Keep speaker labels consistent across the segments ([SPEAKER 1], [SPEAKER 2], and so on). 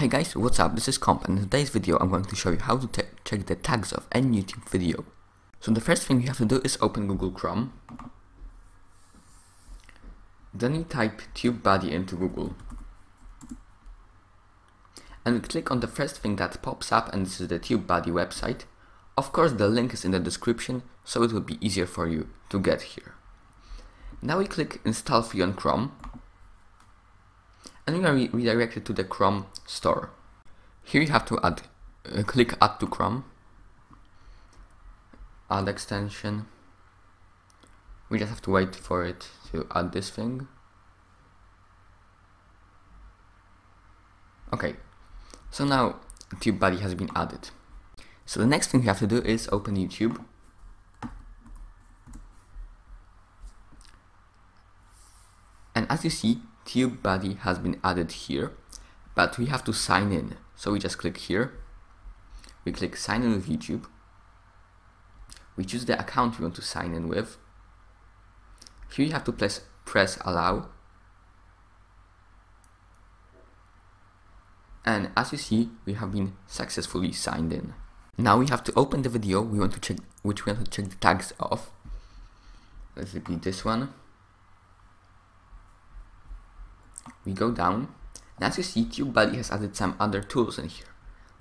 [SPEAKER 1] Hey guys, what's up? This is Comp and in today's video I'm going to show you how to check the tags of any YouTube video. So the first thing you have to do is open Google Chrome. Then you type TubeBuddy into Google. And click on the first thing that pops up and this is the TubeBuddy website. Of course the link is in the description so it will be easier for you to get here. Now we click install free on Chrome and you are re redirected to the Chrome store. Here you have to add, uh, click add to Chrome, add extension. We just have to wait for it to add this thing. Okay, so now TubeBuddy has been added. So the next thing you have to do is open YouTube. And as you see, TubeBuddy has been added here, but we have to sign in. So we just click here, we click sign in with YouTube, we choose the account we want to sign in with. Here you have to press, press allow. And as you see, we have been successfully signed in. Now we have to open the video we want to check, which we want to check the tags of. Let's be this one we go down, and as you see, TubeBuddy has added some other tools in here.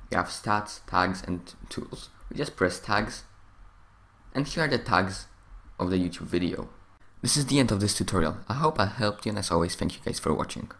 [SPEAKER 1] We have stats, tags, and tools. We just press tags, and here are the tags of the YouTube video. This is the end of this tutorial. I hope I helped you, and as always, thank you guys for watching.